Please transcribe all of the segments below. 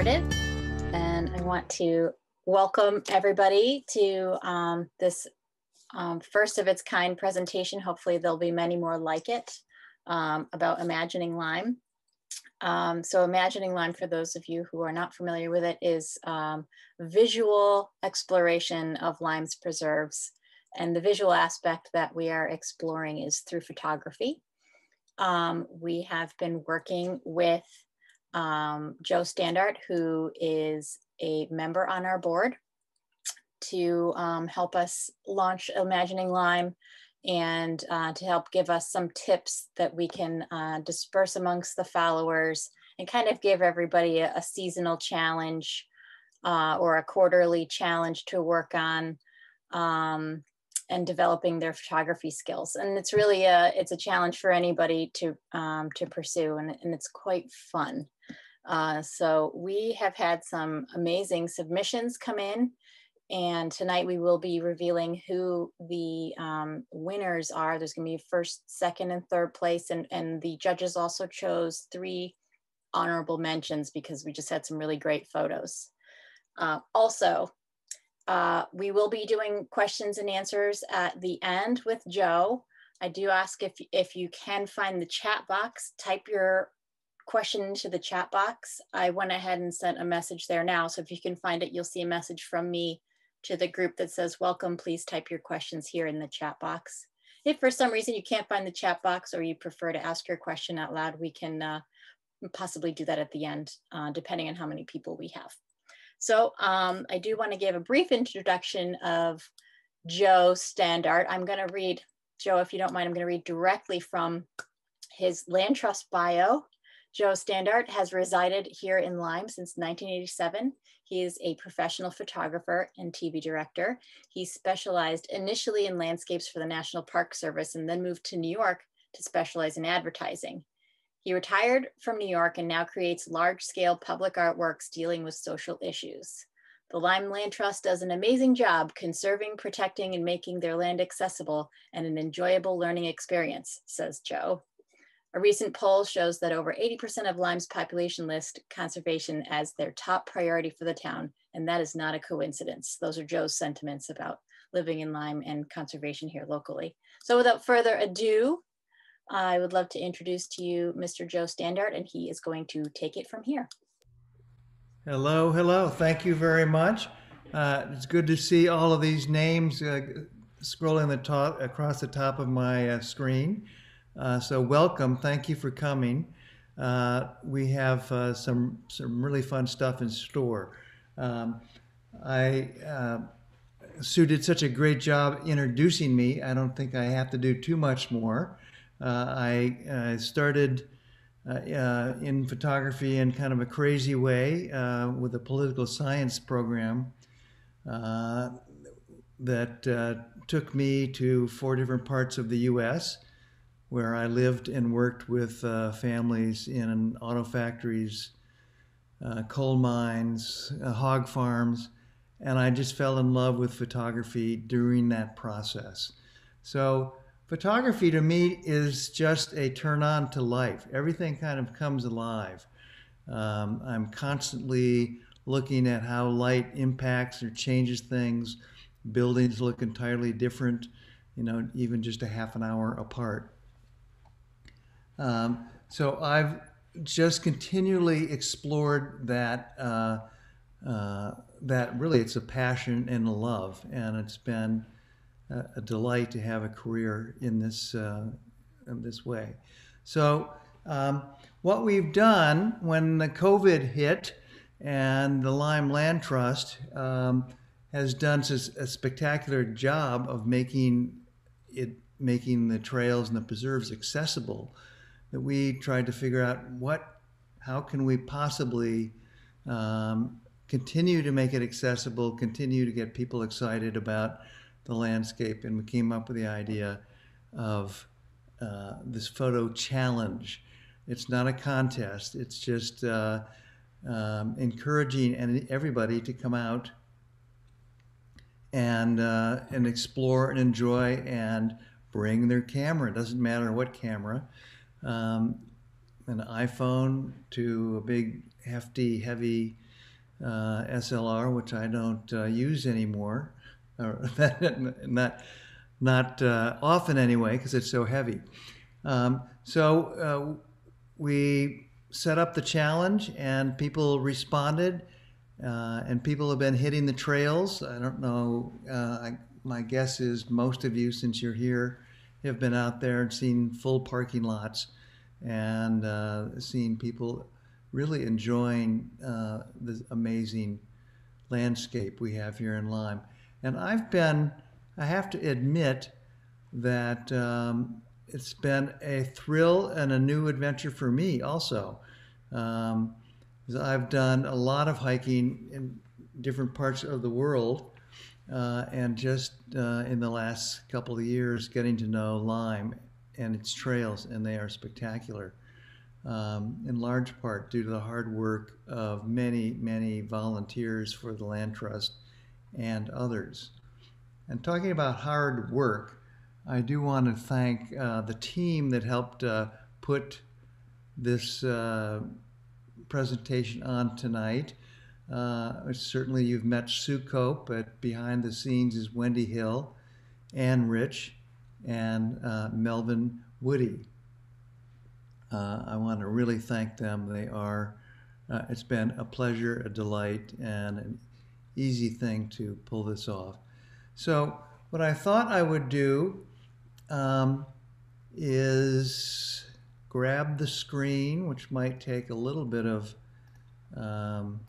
started. And I want to welcome everybody to um, this um, first of its kind presentation. Hopefully there'll be many more like it um, about Imagining Lyme. Um, so Imagining Lyme, for those of you who are not familiar with it, is um, visual exploration of Lyme's preserves. And the visual aspect that we are exploring is through photography. Um, we have been working with um, Joe Standart, who is a member on our board, to um, help us launch Imagining Lyme and uh, to help give us some tips that we can uh, disperse amongst the followers and kind of give everybody a, a seasonal challenge uh, or a quarterly challenge to work on um, and developing their photography skills. And it's really a, it's a challenge for anybody to, um, to pursue and, and it's quite fun. Uh, so we have had some amazing submissions come in and tonight we will be revealing who the um, winners are. There's gonna be first, second, and third place. And, and the judges also chose three honorable mentions because we just had some really great photos. Uh, also, uh, we will be doing questions and answers at the end with Joe. I do ask if, if you can find the chat box, type your question into the chat box. I went ahead and sent a message there now. So if you can find it, you'll see a message from me to the group that says, welcome, please type your questions here in the chat box. If for some reason you can't find the chat box or you prefer to ask your question out loud, we can uh, possibly do that at the end, uh, depending on how many people we have. So um, I do want to give a brief introduction of Joe Standart. I'm going to read, Joe, if you don't mind, I'm going to read directly from his land trust bio. Joe Standart has resided here in Lyme since 1987. He is a professional photographer and TV director. He specialized initially in landscapes for the National Park Service and then moved to New York to specialize in advertising. He retired from New York and now creates large scale public artworks dealing with social issues. The Lyme Land Trust does an amazing job conserving, protecting, and making their land accessible and an enjoyable learning experience, says Joe. A recent poll shows that over 80% of Lyme's population list conservation as their top priority for the town, and that is not a coincidence. Those are Joe's sentiments about living in Lyme and conservation here locally. So without further ado, I would love to introduce to you Mr. Joe Standart, and he is going to take it from here. Hello, hello. Thank you very much. Uh, it's good to see all of these names uh, scrolling the top across the top of my uh, screen. Uh, so welcome. Thank you for coming. Uh, we have uh, some some really fun stuff in store. Um, I Sue did such a great job introducing me. I don't think I have to do too much more. Uh, I uh, started uh, in photography in kind of a crazy way with a political science program that took me to four different parts of the U.S where I lived and worked with uh, families in auto factories, uh, coal mines, uh, hog farms, and I just fell in love with photography during that process. So photography to me is just a turn on to life. Everything kind of comes alive. Um, I'm constantly looking at how light impacts or changes things. Buildings look entirely different, you know, even just a half an hour apart. Um, so I've just continually explored that. Uh, uh, that really it's a passion and a love, and it's been a, a delight to have a career in this uh, in this way. So um, what we've done when the COVID hit and the Lyme Land Trust um, has done a spectacular job of making it making the trails and the preserves accessible that we tried to figure out what how can we possibly um, continue to make it accessible continue to get people excited about the landscape, and we came up with the idea of uh, this photo challenge. It's not a contest. It's just uh, um, encouraging everybody to come out and uh, and explore and enjoy and bring their camera. It doesn't matter what camera, um, an iPhone to a big hefty heavy uh, SLR, which I don't uh, use anymore, or not not uh, often anyway, because it's so heavy. Um, so uh, we set up the challenge, and people responded, uh, and people have been hitting the trails. I don't know. I, my guess is most of you, since you're here, have been out there and seen full parking lots and uh, seen people really enjoying uh, the amazing landscape we have here in Lyme. And I've been, I have to admit that um, it's been a thrill and a new adventure for me also. Um, I've done a lot of hiking in different parts of the world uh, and just uh, in the last couple of years, getting to know Lyme and its trails, and they are spectacular. Um, in large part due to the hard work of many, many volunteers for the Land Trust and others. And talking about hard work, I do want to thank uh, the team that helped uh, put this uh, presentation on tonight. Uh, certainly, you've met Sue Cope, but behind the scenes is Wendy Hill, Ann Rich, and uh, Melvin Woody. Uh, I want to really thank them. They are, uh, it's been a pleasure, a delight, and an easy thing to pull this off. So, what I thought I would do um, is grab the screen, which might take a little bit of um,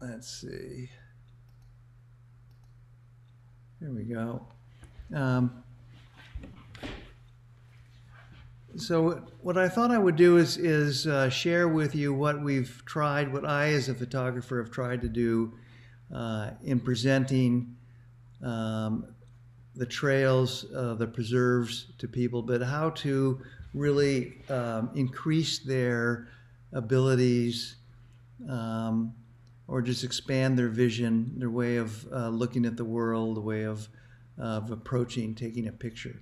let's see. Here we go. Um, so what I thought I would do is is uh, share with you what we've tried, what I as a photographer have tried to do uh, in presenting um, the trails, uh, the preserves to people, but how to really um, increase their abilities um, or just expand their vision, their way of uh, looking at the world, the way of, of approaching, taking a picture.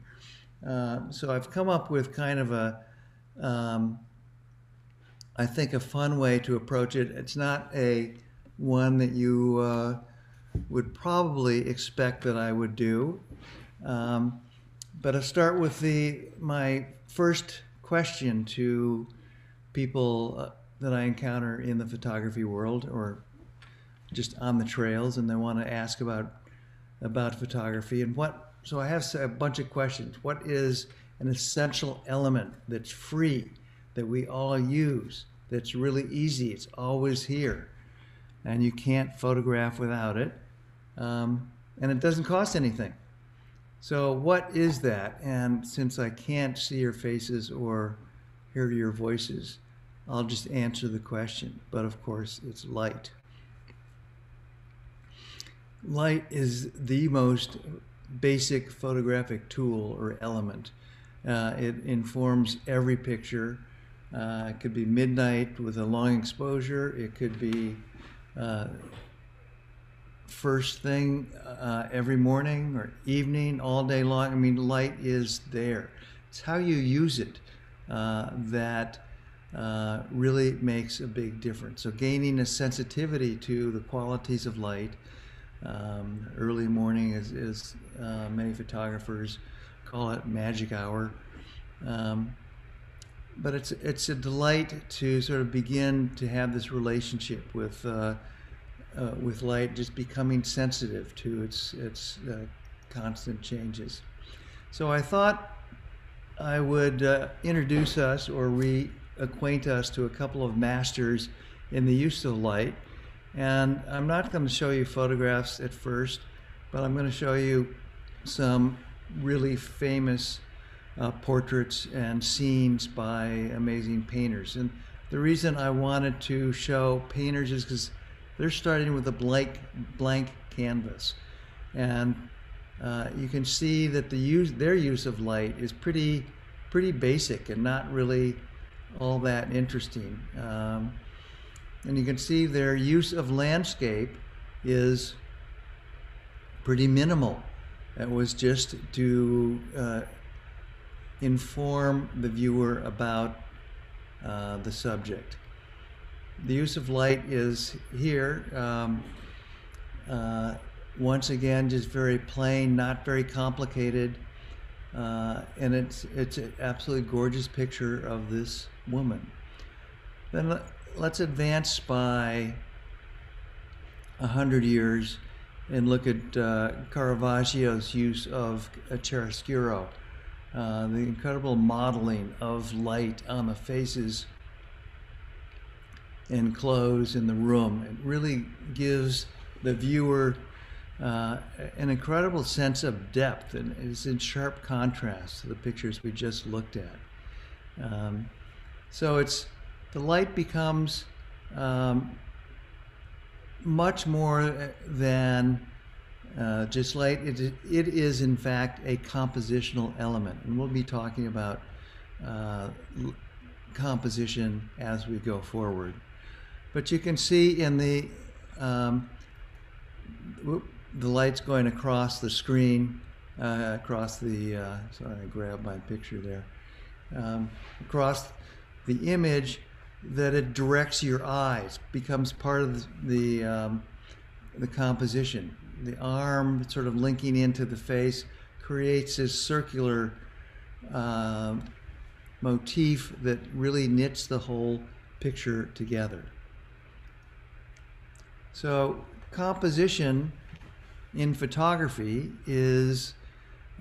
Uh, so I've come up with kind of a, um, I think, a fun way to approach it. It's not a one that you uh, would probably expect that I would do. Um, but I'll start with the my first question to people uh, that I encounter in the photography world or just on the trails and they want to ask about about photography and what so I have a bunch of questions. What is an essential element that's free that we all use that's really easy? It's always here and you can't photograph without it. Um, and it doesn't cost anything. So, what is that? And since I can't see your faces or hear your voices, I'll just answer the question. But of course, it's light. Light is the most basic photographic tool or element. Uh, it informs every picture. Uh, it could be midnight with a long exposure. It could be uh, first thing uh, every morning or evening, all day long. I mean, light is there. It's how you use it uh, that uh, really makes a big difference. So, gaining a sensitivity to the qualities of light um, early morning, as, uh, many photographers call it, magic hour. Um, but it's it's a delight to sort of begin to have this relationship with uh, uh, with light, just becoming sensitive to its its uh, constant changes. So I thought I would uh, introduce us or reacquaint us to a couple of masters in the use of light and I'm not going to show you photographs at first, but I'm going to show you some really famous uh, portraits and scenes by amazing painters. And the reason I wanted to show painters is because they're starting with a blank, blank canvas. And uh, you can see that the use, their use of light is pretty, pretty basic and not really all that interesting. Um, and you can see their use of landscape is pretty minimal. It was just to uh, inform the viewer about uh, the subject. the use of light is here. Um, uh, once again, just very plain, not very complicated. Uh, and it's it's an absolutely gorgeous picture of this woman. Then let's advance by a hundred years and look at uh, Caravaggio's use of chiaroscuro, uh, the incredible modeling of light on the faces and clothes in the room. It really gives the viewer uh, an incredible sense of depth and is in sharp contrast to the pictures we just looked at. Um, so it's the light becomes um, much more than uh, just light. It, it is in fact a compositional element, and we'll be talking about uh, composition as we go forward. But you can see in the um, the light's going across the screen, uh, across the, uh, sorry, I grabbed my picture there, um, across the image that it directs your eyes, becomes part of the, the, um, the composition. The arm sort of linking into the face creates this circular uh, motif that really knits the whole picture together. So composition in photography is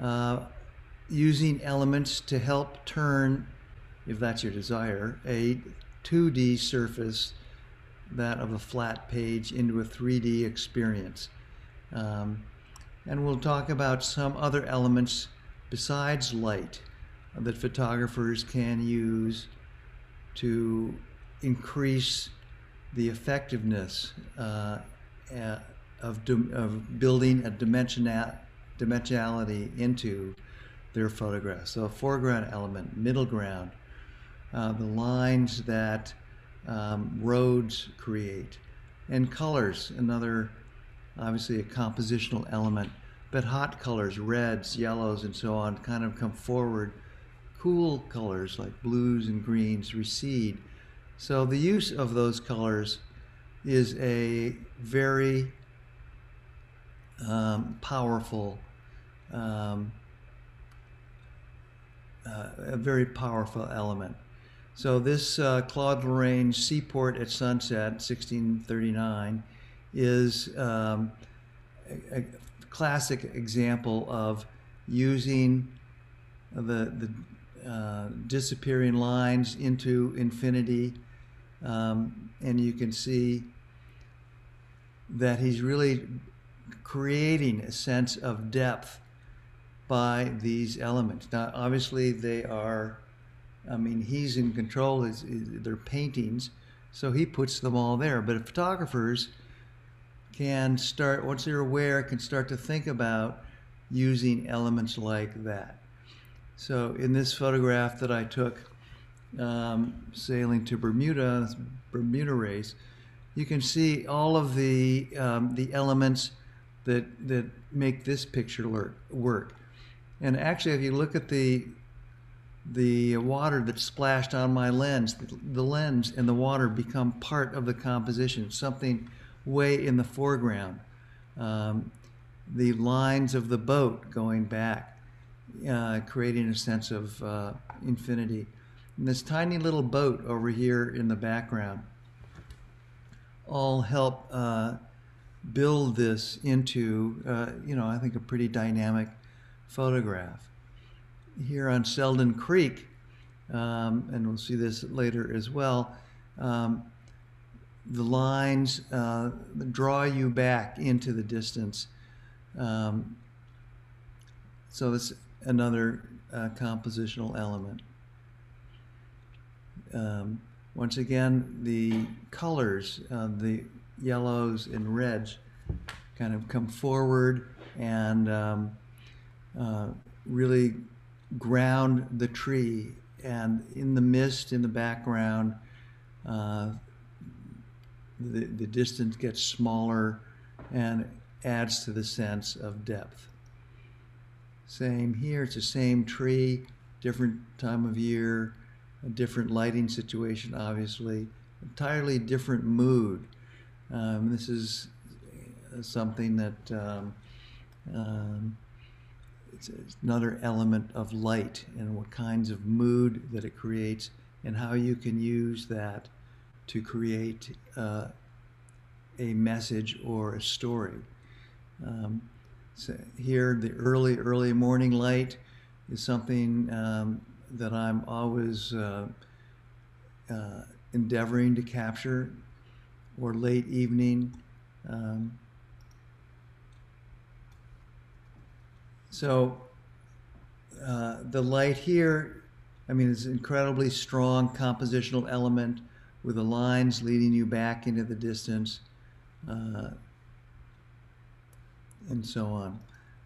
uh, using elements to help turn, if that's your desire, a 2D surface, that of a flat page, into a 3D experience. Um, and we'll talk about some other elements besides light that photographers can use to increase the effectiveness uh, of, of building a dimensionality into their photographs. So a foreground element, middle ground, uh, the lines that um, roads create, and colors, another obviously a compositional element, but hot colors, reds, yellows, and so on kind of come forward. Cool colors like blues and greens recede. So the use of those colors is a very um, powerful, um, uh, a very powerful element. So this uh, Claude Lorrain Seaport at Sunset, 1639, is um, a, a, classic example of using the, the uh, disappearing lines into infinity. Um, and you can see that he's really creating a sense of depth by these elements. Now, obviously, they are, I mean, he's in control, is, they're paintings, so he puts them all there. But if photographers can start, once they're aware, can start to think about using elements like that. So, in this photograph that I took um, sailing to Bermuda, Bermuda race, you can see all of the um, the elements that that make this picture work. And actually, if you look at the the water that splashed on my lens, the lens and the water become part of the composition, something way in the foreground. Um, the lines of the boat going back, uh, creating a sense of uh, infinity. And this tiny little boat over here in the background all help uh, build this into, uh, you know, I think a pretty dynamic photograph. Here on Selden Creek, um, and we'll see this later as well, um, the lines uh, draw you back into the distance. Um, so it's another uh, compositional element. Um, once again, the colors, uh, the yellows and reds kind of come forward and um, uh, really ground the tree. And in the mist in the background, uh, the, the distance gets smaller and adds to the sense of depth. Same here, it's the same tree, different time of year, a different lighting situation, obviously, entirely different mood. Um, this is something that um, um, it's, it's another element of light and what kinds of mood that it creates and how you can use that to create uh, a message or a story. Um, so here, the early, early morning light is something um, that I'm always uh, uh, endeavoring to capture, or late evening. Um, so uh, the light here, I mean, it's an incredibly strong compositional element with the lines leading you back into the distance uh, and so on.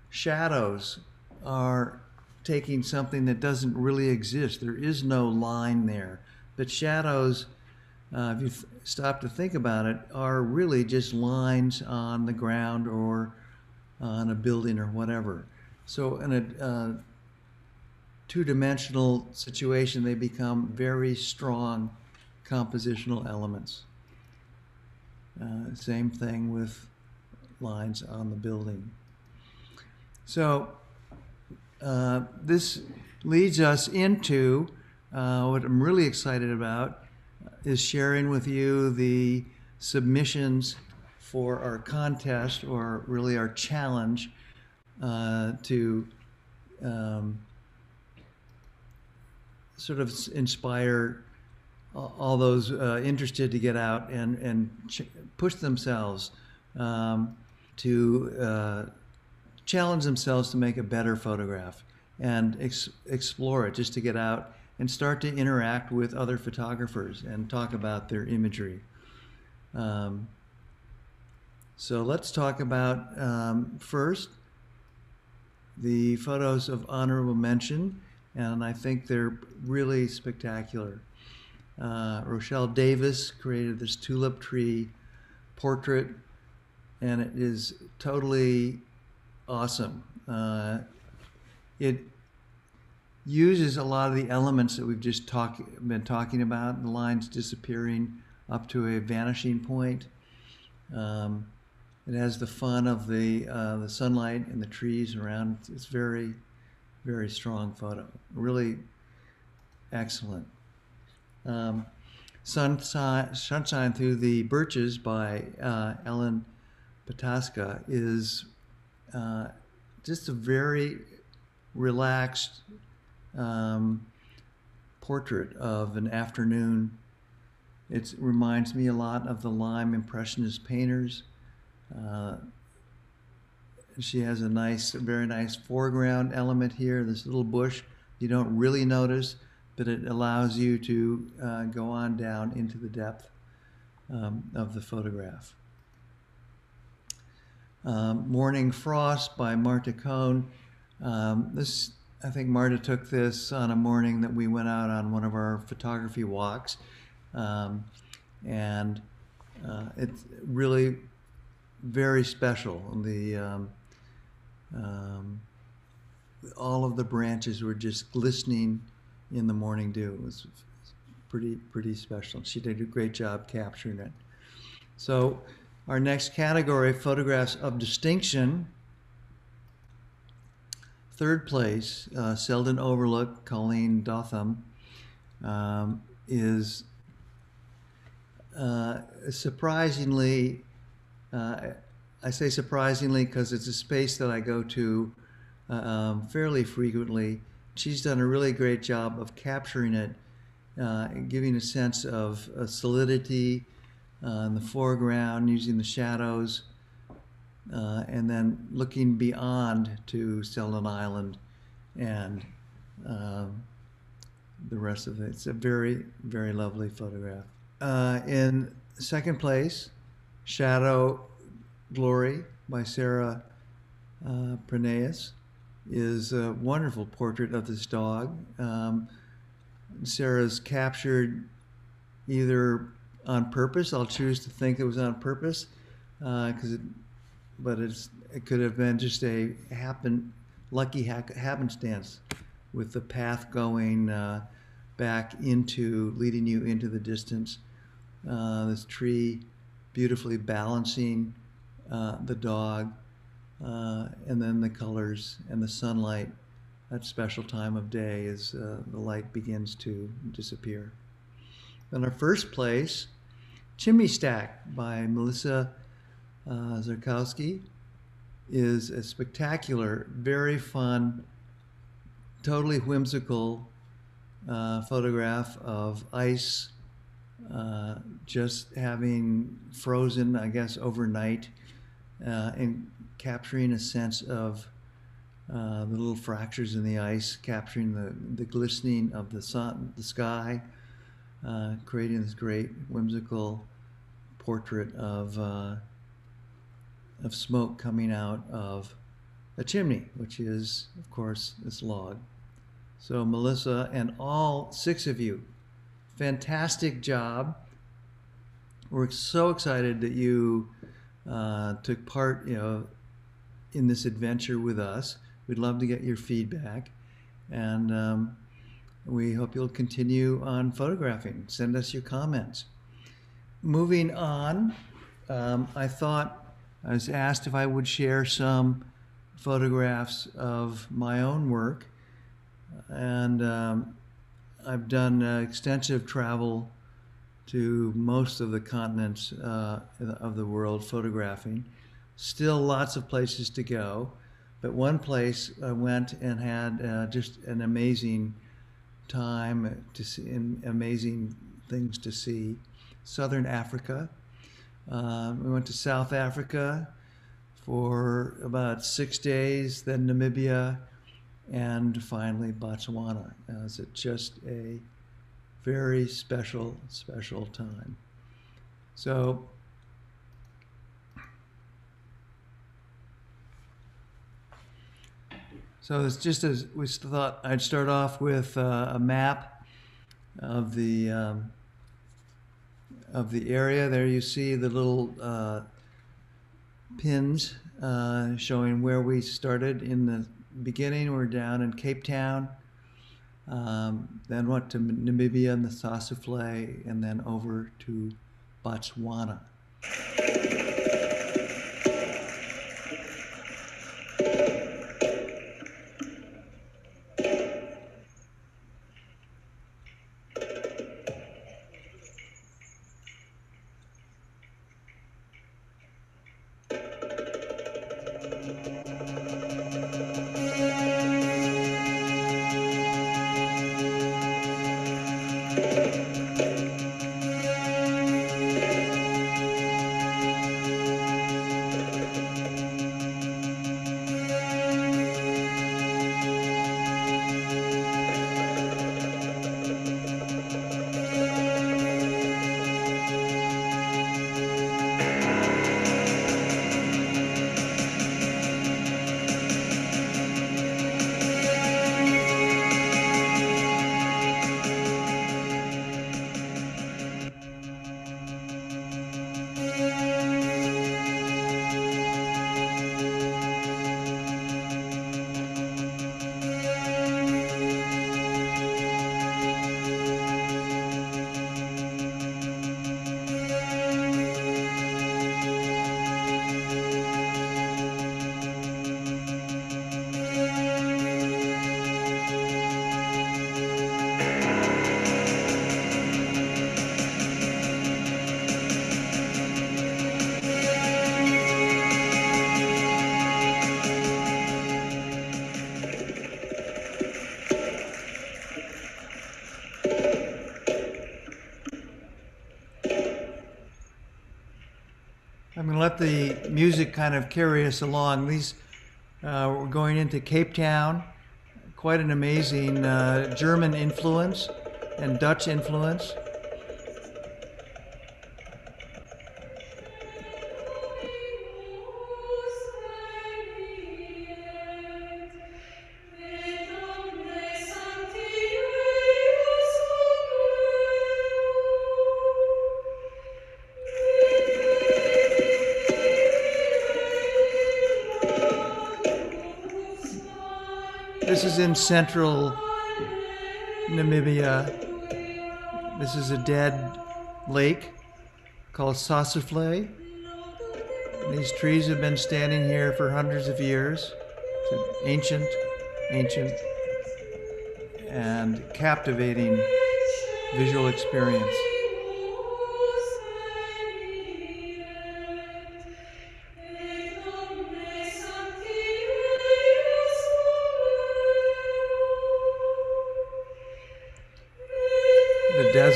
Shadows are taking something that doesn't really exist. There is no line there. But shadows, uh, if you stop to think about it, are really just lines on the ground or on a building or whatever. So in a uh, two-dimensional situation, they become very strong compositional elements. Uh, same thing with lines on the building. So uh, this leads us into uh, what I'm really excited about is sharing with you the submissions for our contest or really our challenge uh, to um, sort of inspire all those uh, interested to get out and, and push themselves um, to uh, challenge themselves to make a better photograph and ex- explore it just to get out and start to interact with other photographers and talk about their imagery. Um, so let's talk about um, first the photos of honorable mention, and I think they're really spectacular. Uh, Rochelle Davis created this tulip tree portrait, and it is totally awesome. Uh, it uses a lot of the elements that we've just talk, been talking about, the lines disappearing up to a vanishing point. Um, it has the fun of the uh, the sunlight and the trees around. It's very, very strong photo. Really excellent. Um, Sunshine, Sunshine Through the Birches by uh, Ellen Ptaszka is uh, just a very relaxed um, portrait of an afternoon. It reminds me a lot of the Lyme Impressionist painters. Uh, she has a nice, very nice foreground element here, this little bush you don't really notice, but it allows you to uh, go on down into the depth um, of the photograph. Um, Morning Frost by Marta Cohn. Um, this, I think Marta took this on a morning that we went out on one of our photography walks. Um, and uh, it's really very special. The um, um, all of the branches were just glistening in the morning dew. It was pretty pretty special. She did a great job capturing it. So our next category, photographs of distinction. Third place, uh, Selden Overlook, Colleen Dotham, um, is uh, surprisingly, uh, I say surprisingly because it's a space that I go to uh, um, fairly frequently. She's done a really great job of capturing it, uh, giving a sense of solidity uh, in the foreground, using the shadows, uh, and then looking beyond to Selden Island and um, the rest of it. It's a very, very lovely photograph. Uh, in second place, Shadow Glory by Sarah uh, is a wonderful portrait of this dog. Um, Sarah's captured either on purpose. I'll choose to think it was on purpose, because uh, it, but it's it could have been just a happen lucky ha- happenstance with the path going uh, back into leading you into the distance uh, this tree beautifully balancing uh, the dog, uh, and then the colors and the sunlight. That special time of day as uh, the light begins to disappear. In our first place, Chimney Stack by Melissa uh, Zarkowski is a spectacular, very fun, totally whimsical uh, photograph of ice uh, just having frozen, I guess, overnight uh, and capturing a sense of uh, the little fractures in the ice, capturing the, the glistening of the sun, the sky, uh, creating this great whimsical portrait of uh, of smoke coming out of a chimney, which is, of course, this log. So, Melissa and all six of you, fantastic job. We're so excited that you uh, took part, you know, in this adventure with us. We'd love to get your feedback, and um, we hope you'll continue on photographing. Send us your comments. Moving on, um, I thought I was asked if I would share some photographs of my own work. And um, I've done uh, extensive travel to most of the continents uh, of the world photographing. Still lots of places to go. But one place I went and had uh, just an amazing time to see, amazing things to see. Southern Africa. Um, we went to South Africa for about six days, then Namibia, and finally Botswana. It was just a very special, special time. So, so it's just as we thought, I'd start off with uh, a map of the um, of the area. There you see the little uh, pins uh, showing where we started in the beginning. We're down in Cape Town, um, then went to Namibia and the Sossusvlei, and then over to Botswana. Music kind of carry us along. These uh, we're going into Cape Town, quite an amazing uh, German influence and Dutch influence. In central Namibia. This is a dead lake called Sossusvlei. These trees have been standing here for hundreds of years. It's an ancient, ancient, and captivating visual experience.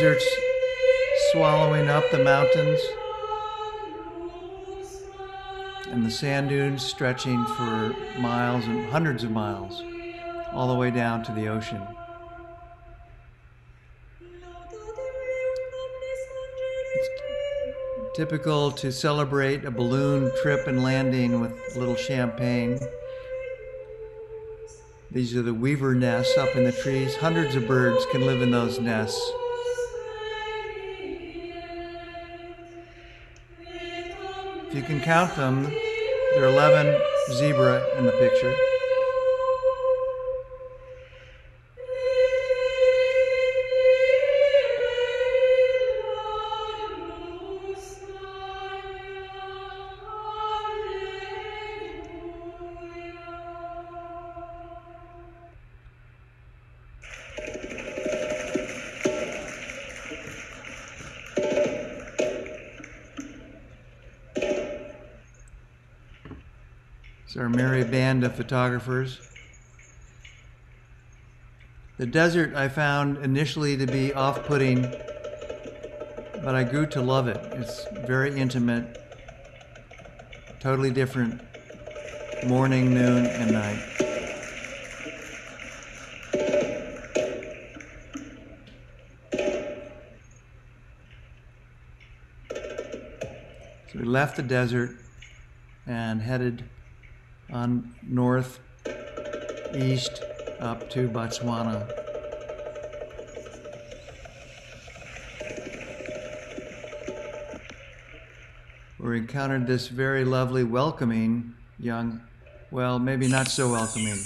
Desert's swallowing up the mountains, and the sand dunes stretching for miles and hundreds of miles, all the way down to the ocean. It's typical to celebrate a balloon trip and landing with a little champagne. These are the weaver nests up in the trees. Hundreds of birds can live in those nests. You can count them, there are 11 zebra in the picture. Band of photographers. The desert I found initially to be off putting, but I grew to love it. It's very intimate, totally different morning, noon, and night. So we left the desert and headed on north east up to Botswana. We encountered this very lovely, welcoming young, well, maybe not so welcoming.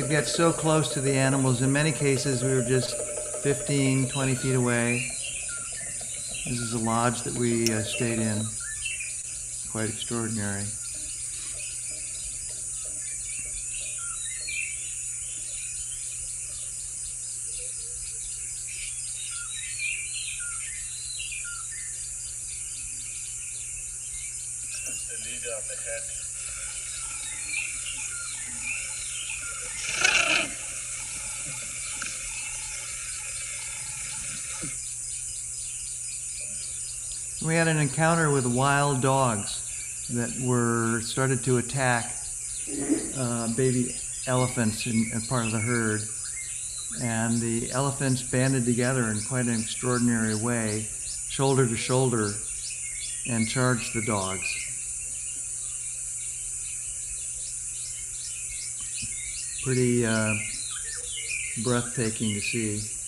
Could get so close to the animals. In many cases, we were just 15, 20 feet away. This is a lodge that we uh, stayed in. Quite extraordinary. Encounter with wild dogs that were started to attack uh, baby elephants in, in part of the herd, and the elephants banded together in quite an extraordinary way, shoulder to shoulder, and charged the dogs. Pretty uh, breathtaking to see.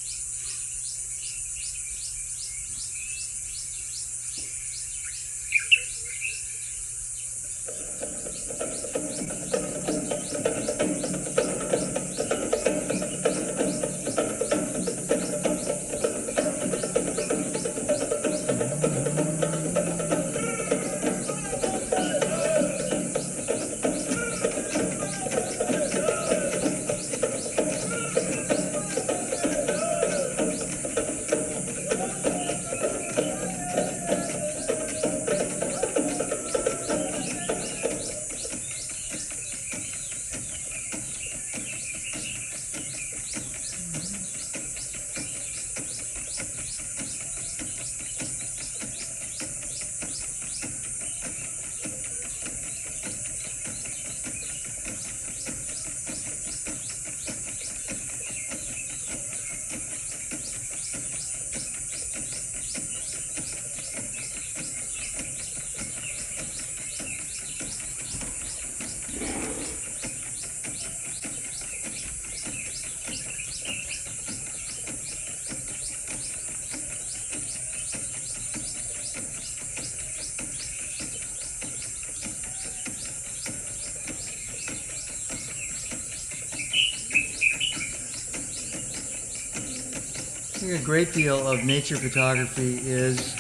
A great deal of nature photography is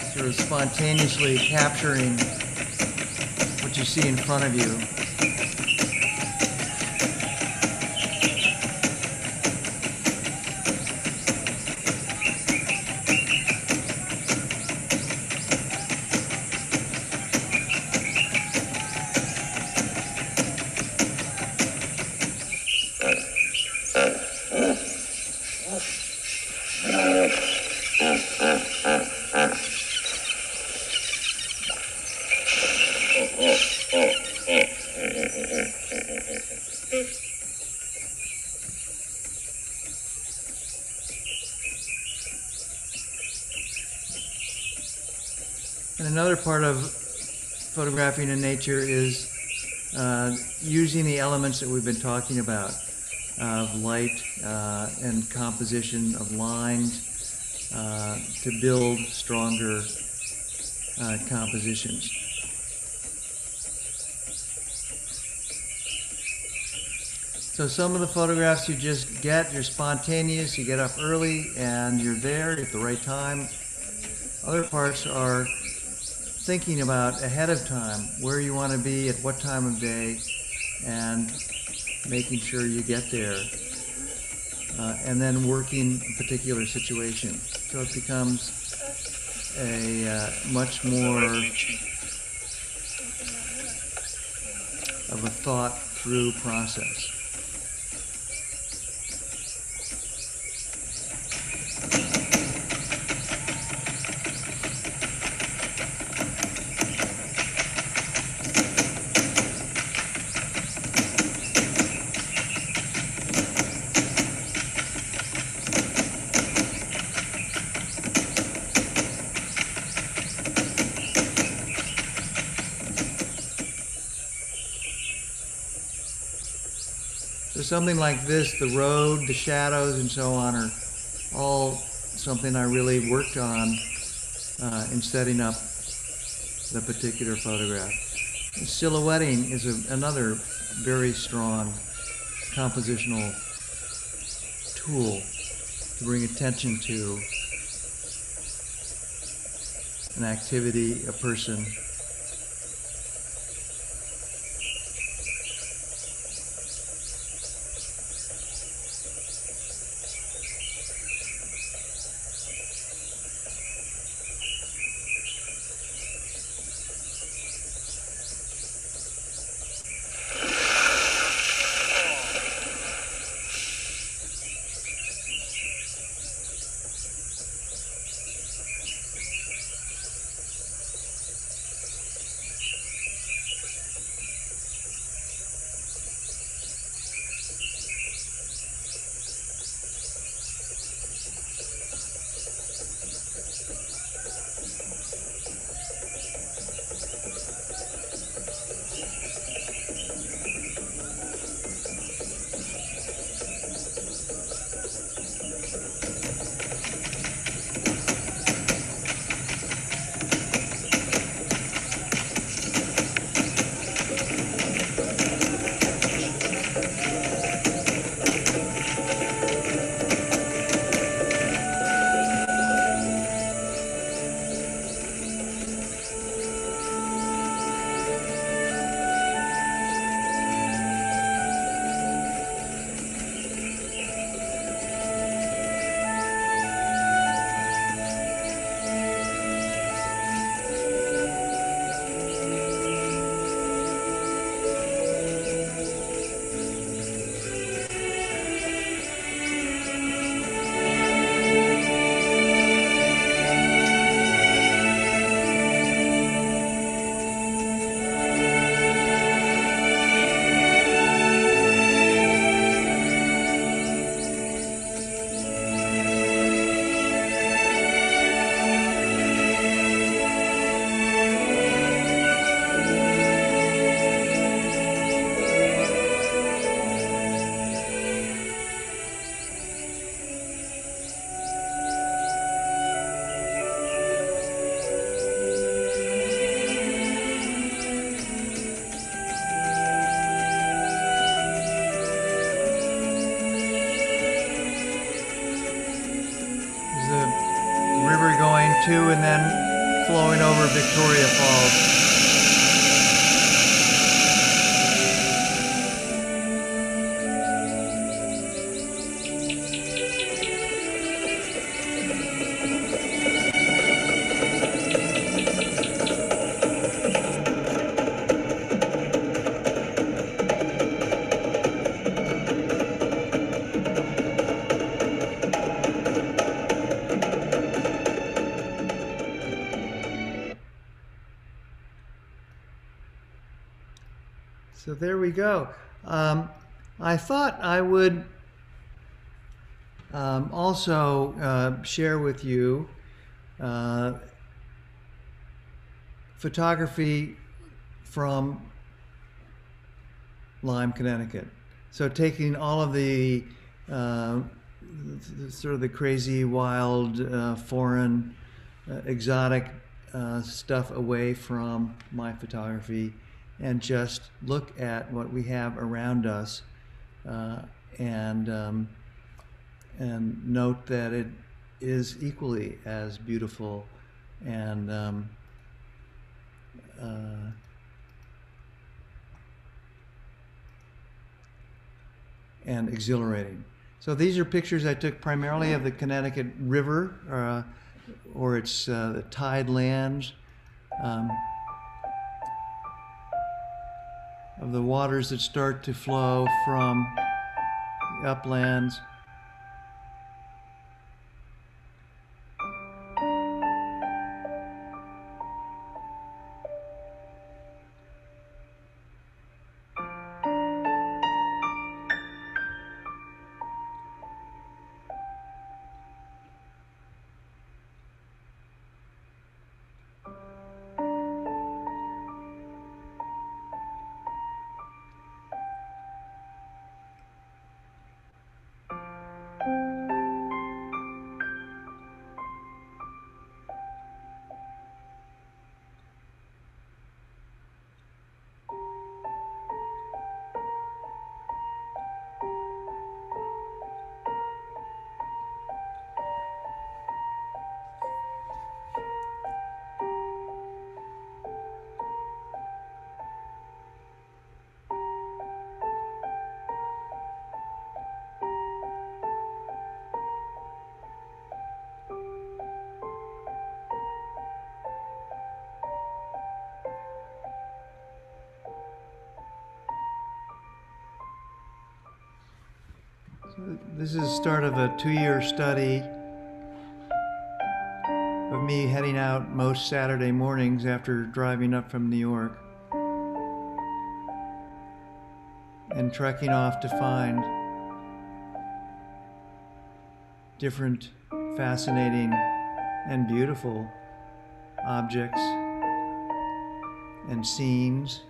sort of spontaneously capturing what you see in front of you. In nature is uh, using the elements that we've been talking about of light uh, and composition of lines uh, to build stronger uh, compositions. So some of the photographs you just get, you're spontaneous, you get up early and you're there at the right time. Other parts are thinking about ahead of time where you want to be at what time of day and making sure you get there uh, and then working a particular situation. So it becomes a uh, much more of a thought through process. Something like this, the road, the shadows, and so on are all something I really worked on uh, in setting up the particular photograph. Silhouetting is a, another very strong compositional tool to bring attention to an activity, a person, to and then flowing over Victoria Falls. Go. Um, I thought I would um, also uh, share with you uh, photography from Lyme, Connecticut. So taking all of the uh, sort of the crazy, wild, uh, foreign, uh, exotic uh, stuff away from my photography and just look at what we have around us uh, and um, and note that it is equally as beautiful and um, uh, and exhilarating. So these are pictures I took primarily of the Connecticut River uh, or its uh, tide lands. Um, of the waters that start to flow from the uplands. Start of a two-year study of me heading out most Saturday mornings after driving up from New York and trekking off to find different fascinating and beautiful objects and scenes.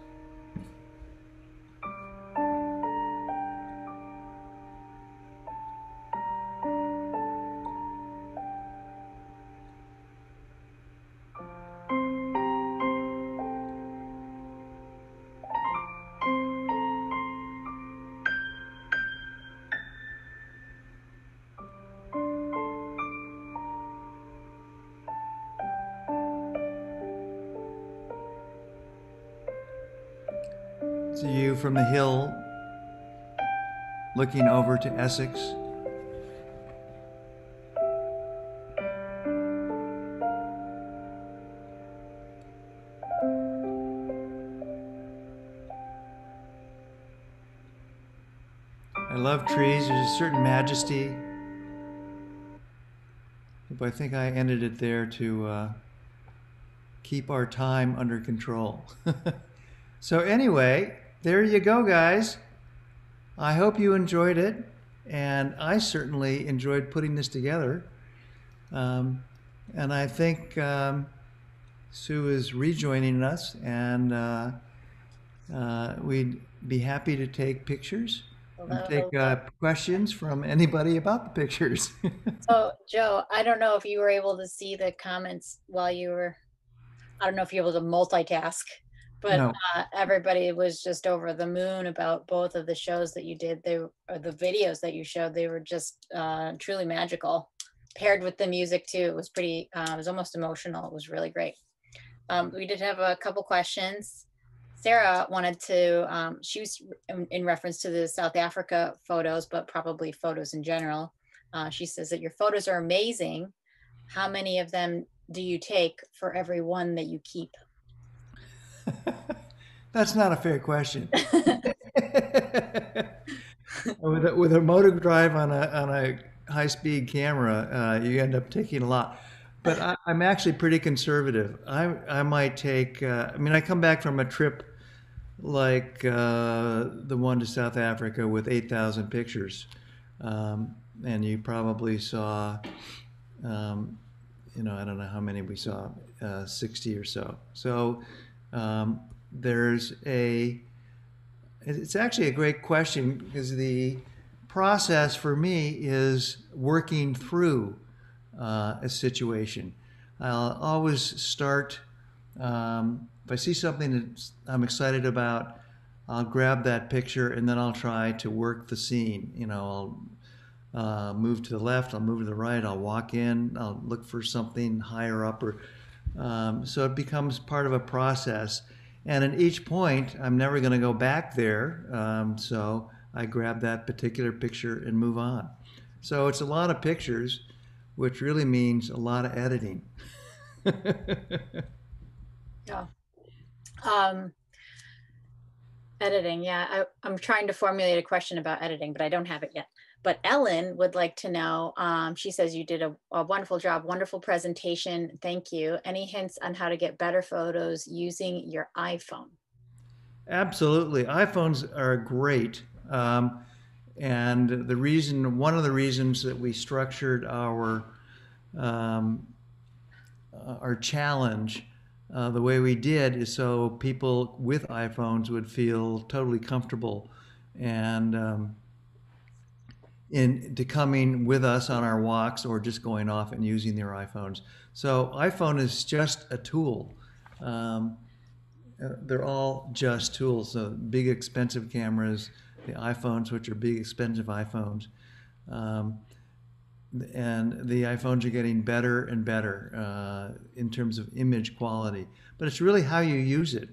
Looking over to Essex. I love trees. There's a certain majesty. But I think I ended it there to uh, keep our time under control. so, anyway, there you go, guys. I hope you enjoyed it. And I certainly enjoyed putting this together. Um, and I think um, Sue is rejoining us, and uh, uh, we'd be happy to take pictures and take uh, questions from anybody about the pictures. So Joe, I don't know if you were able to see the comments while you were, I don't know if you were able to multitask, but No. uh, everybody was just over the moon about both of the shows that you did. They, or the videos that you showed, they were just uh, truly magical. paired with the music too. It was pretty, uh, it was almost emotional. It was really great. Um, we did have a couple questions. Sarah wanted to, um, she was in, in reference to the South Africa photos, but probably photos in general. Uh, she says that your photos are amazing. How many of them do you take for every one that you keep? That's not a fair question. with, a, with a motor drive on a, on a high speed camera, uh, you end up taking a lot. But I, am actually pretty conservative. I, I might take, uh, I mean, I come back from a trip like uh, the one to South Africa with 8,000 pictures. Um, and you probably saw, um, you know, I don't know how many we saw, uh, 60 or so. So um, there's a, it's actually a great question because the process for me is working through uh, a situation. I'll always start, um, if I see something that I'm excited about, I'll grab that picture and then I'll try to work the scene. You know, I'll uh, move to the left, I'll move to the right, I'll walk in, I'll look for something higher up. or um, So it becomes part of a process. And at each point, I'm never going to go back there. Um, so I grab that particular picture and move on. So it's a lot of pictures, which really means a lot of editing. yeah. Um, editing, yeah. I, I'm trying to formulate a question about editing, but I don't have it yet. But Ellen would like to know, um, she says you did a, a, wonderful job, wonderful presentation. Thank you. Any hints on how to get better photos using your iPhone? Absolutely. iPhones are great. Um, and the reason, one of the reasons that we structured our, um, uh, our challenge uh, the way we did is so people with iPhones would feel totally comfortable and um, into coming with us on our walks or just going off and using their iPhones. So iPhone is just a tool. Um, uh, they're all just tools. So big expensive cameras, the iPhones, which are big expensive iPhones, um, and the iPhones are getting better and better uh, in terms of image quality. But it's really how you use it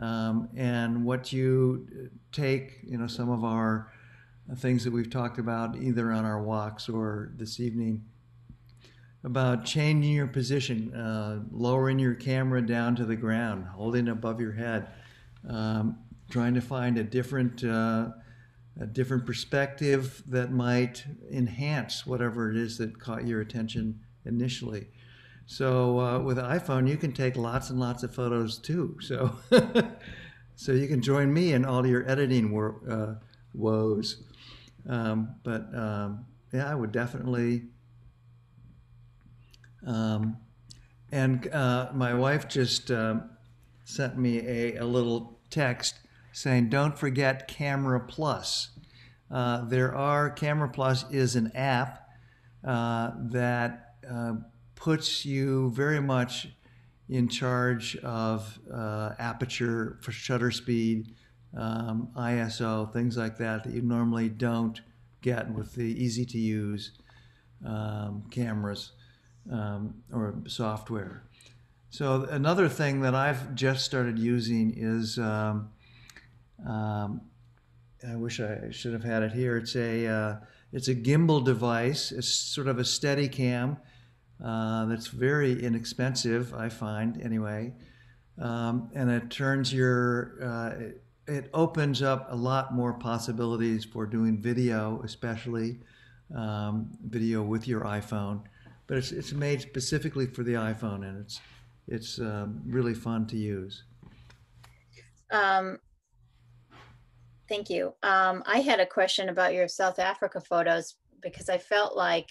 um, and what you take. You know, some of our things that we've talked about either on our walks or this evening about changing your position, uh, lowering your camera down to the ground, holding it above your head, um, trying to find a different uh, a different perspective that might enhance whatever it is that caught your attention initially. So uh, with iPhone, you can take lots and lots of photos too. So so you can join me in all your editing uh, woes. Um, but um, yeah, I would definitely. Um, and uh, my wife just uh, sent me a, a, little text saying, "Don't forget Camera Plus." Uh, there are Camera Plus is an app uh, that uh, puts you very much in charge of uh, aperture for shutter speed um, ISO, things like that that you normally don't get with the easy to use um, cameras um, or software. So another thing that I've just started using is um, um, I wish I should have had it here. It's a uh, it's a gimbal device. It's sort of a steady cam uh, that's very inexpensive, I find anyway. Um, and it turns your uh, it opens up a lot more possibilities for doing video, especially um, video with your iPhone. But it's, it's made specifically for the iPhone, and it's it's um, really fun to use. Um, thank you. Um, I had a question about your South Africa photos because I felt like,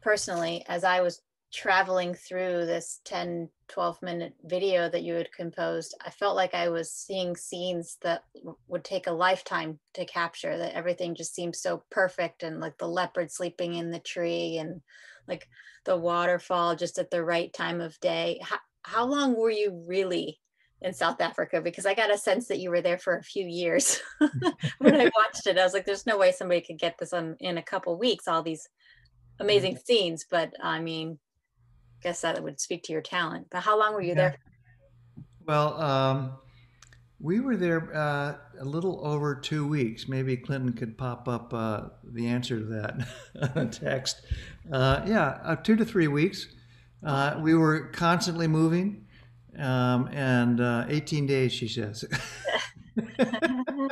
personally, as I was traveling through this 10 12 minute video that you had composed i felt like i was seeing scenes that would take a lifetime to capture that everything just seemed so perfect and like the leopard sleeping in the tree and like the waterfall just at the right time of day. How, how long were you really in south africa? Because i got a sense that you were there for a few years when i watched it. I was like there's no way somebody could get this on in a couple weeks all these amazing scenes, but I mean, guess that would speak to your talent. But how long were you Yeah. there? Well, um, we were there uh, a little over two weeks. Maybe Clinton could pop up uh, the answer to that on text. Uh, yeah, uh, two to three weeks. Uh, we were constantly moving, um, and uh, 18 days, she says.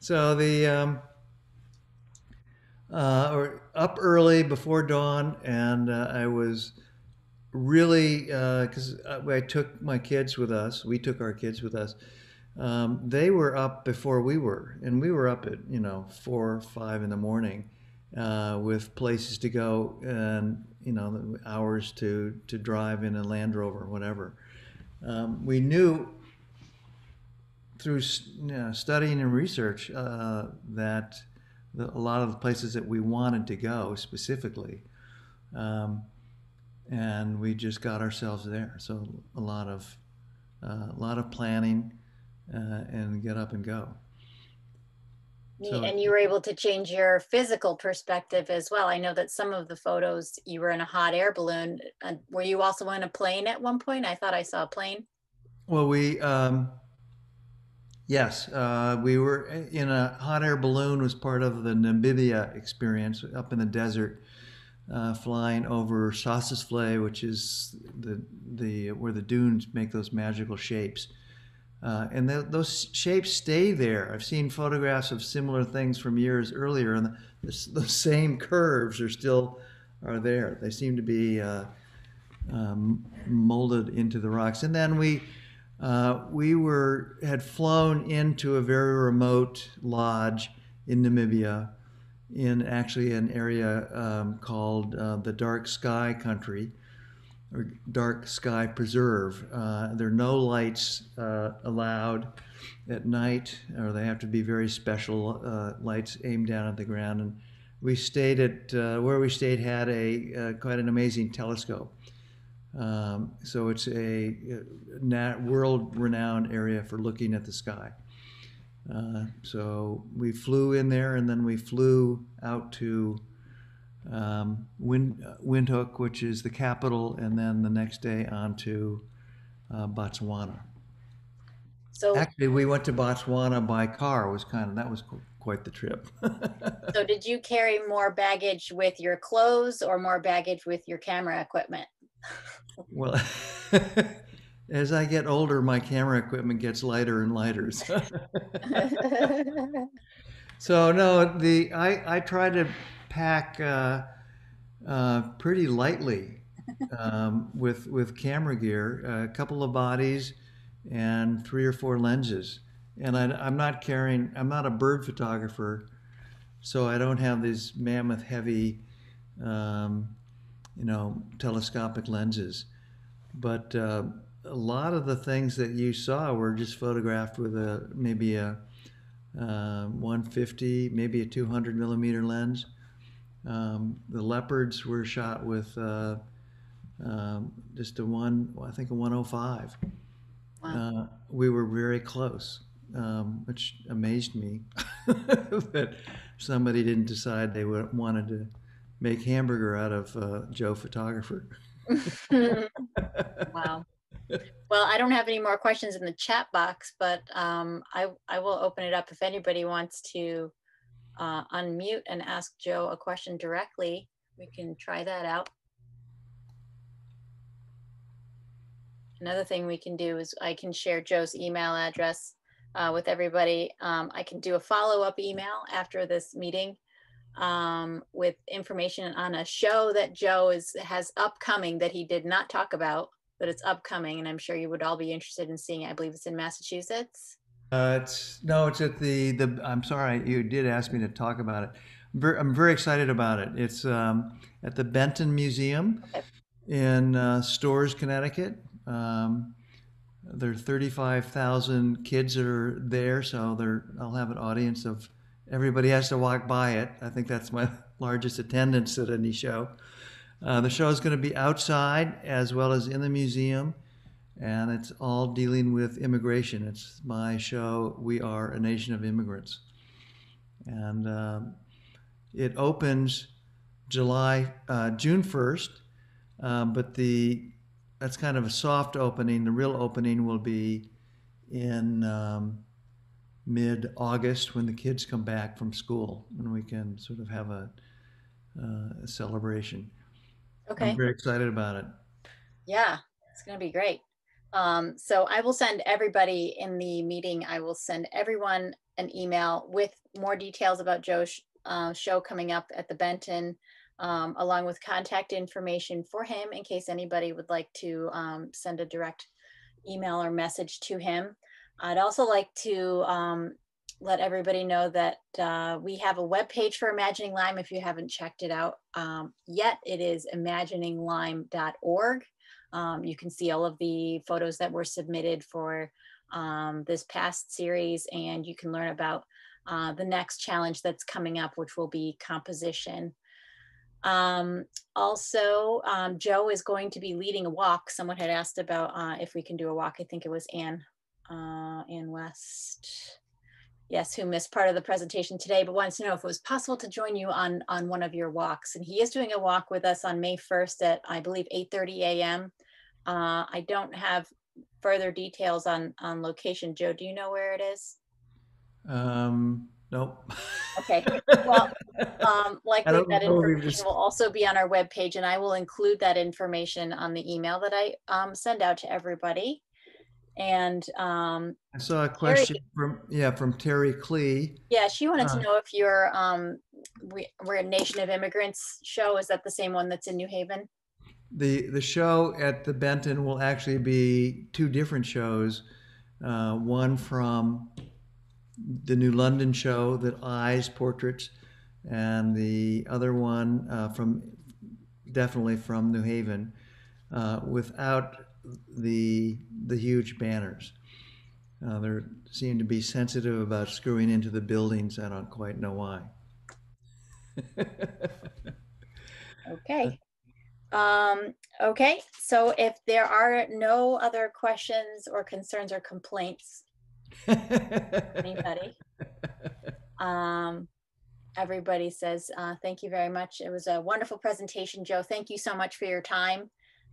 so the um, uh, or up early before dawn, and uh, I was really because uh, I took my kids with us. We took our kids with us. Um, they were up before we were, and we were up at you know four or five in the morning uh, with places to go and you know hours to to drive in a Land Rover, whatever. Um, we knew through you know, studying and research uh, that the, a lot of the places that we wanted to go specifically. Um, and we just got ourselves there. So a lot of uh, a lot of planning uh, and get up and go. So- And you were able to change your physical perspective as well. I know that some of the photos you were in a hot air balloon. And were you also in a plane at one point? I thought I saw a plane. Well, we um, yes, uh, we were in a hot air balloon. Was part of the Namibia experience up in the desert. Uh, flying over Sossusvlei, which is the the where the dunes make those magical shapes, uh, and th- those shapes stay there. I've seen photographs of similar things from years earlier, and the, the, same curves are still are there. They seem to be uh, um, molded into the rocks. And then we uh, we were had flown into a very remote lodge in Namibia in actually an area um, called uh, the Dark Sky Country or Dark Sky Preserve. Uh, there are no lights uh, allowed at night, or they have to be very special uh, lights aimed down at the ground. And we stayed at where we stayed had a quite an amazing telescope. Um, so it's a nat- world-renowned area for looking at the sky. Uh, so we flew in there, and then we flew out to um, Wind, Windhoek, which is the capital, and then the next day on to uh, Botswana. So, Actually, we went to Botswana by car. It was kind of that was qu- quite the trip. so did you carry more baggage with your clothes or more baggage with your camera equipment? Well, as I get older, my camera equipment gets lighter and lighter. So, so no, the I I try to pack uh, uh, pretty lightly um, with with camera gear, a couple of bodies, and three or four lenses. And I, I'm not carrying. I'm not a bird photographer, so I don't have these mammoth heavy, um, you know, telescopic lenses. But uh, a lot of the things that you saw were just photographed with a maybe a uh, 150, maybe a 200 millimeter lens. Um, the leopards were shot with uh, um, just a one, I think a 105. Wow. Uh, we were very close, um, which amazed me that somebody didn't decide they wanted to make hamburger out of uh, Joe photographer. wow. Well, I don't have any more questions in the chat box, but um, I, I will open it up if anybody wants to uh, unmute and ask Joe a question directly. We can try that out. Another thing we can do is I can share Joe's email address uh, with everybody. Um, I can do a follow-up email after this meeting um, with information on a show that Joe is has upcoming that he did not talk about, but it's upcoming, and I'm sure you would all be interested in seeing it. I believe it's in Massachusetts. Uh, it's no, it's at the the. I'm sorry, you did ask me to talk about it. I'm very, I'm very excited about it. It's um, at the Benton Museum Okay. in uh, Storrs, Connecticut. Um, there are 35,000 kids that are there, so there I'll have an audience of everybody has to walk by it. I think that's my largest attendance at any show. Uh, the show is going to be outside as well as in the museum, and it's all dealing with immigration. It's my show, We Are a Nation of Immigrants. And um, it opens July, uh, June 1st. Um, but the that's kind of a soft opening. The real opening will be in um, mid August when the kids come back from school and we can sort of have a, uh, a celebration. Okay. I'm very excited about it. Yeah, it's going to be great. Um, so I will send everybody in the meeting, I will send everyone an email with more details about Joe's uh, show coming up at the Benton, um, along with contact information for him in case anybody would like to um, send a direct email or message to him. I'd also like to um, let everybody know that uh, we have a web page for Imagining Lyme if you haven't checked it out um, yet. It is imagininglyme.org. Um, you can see all of the photos that were submitted for um, this past series, and you can learn about uh, the next challenge that's coming up, which will be composition. Um, also, um, Joe is going to be leading a walk. Someone had asked about uh, if we can do a walk. I think it was Ann, uh, Ann West. Yes, who missed part of the presentation today, but wants to know if it was possible to join you on on one of your walks. And he is doing a walk with us on May 1st at I believe 8:30 a.m. Uh, I don't have further details on on location. Joe, do you know where it is? Um, nope. Okay. Well, um, likely that information just- will also be on our webpage and I will include that information on the email that I um, send out to everybody. And um, I saw a question from yeah from Terry Clee. yeah, she wanted to Uh. know if your um, we, we're a Nation of Immigrants show. Is that the same one that's in New Haven? The the show at the Benton will actually be two different shows. Uh, one from the New London show that eyes portraits, and the other one uh, from definitely from New Haven, uh, without the the huge banners. Uh, they seem to be sensitive about screwing into the buildings. I don't quite know why. Okay. Um, okay, so if there are no other questions or concerns or complaints, anybody? Um, everybody says, uh, thank you very much. It was a wonderful presentation, Joe. Thank you so much for your time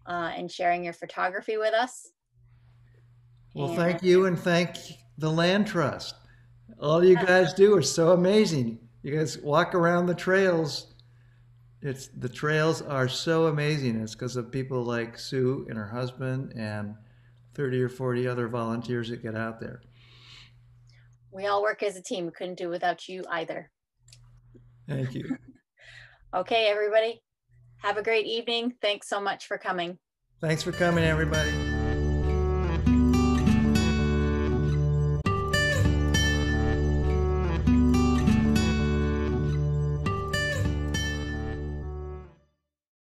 uh, and sharing your photography with us. Well, And- thank you and thank the Land Trust. All you guys do are so amazing. You guys walk around the trails. It's the trails are so amazing. It's because of people like Sue and her husband and 30 or 40 other volunteers that get out there. We all work as a team. We couldn't do without you either. Thank you. Okay, everybody. Have a great evening. Thanks so much for coming. Thanks for coming, everybody.